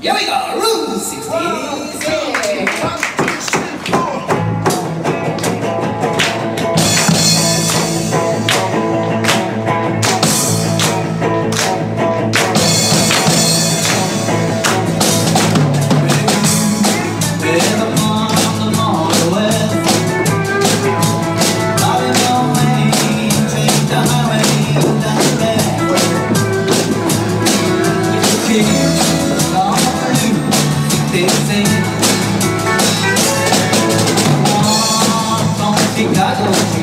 Here we go, room 16. ficar, não.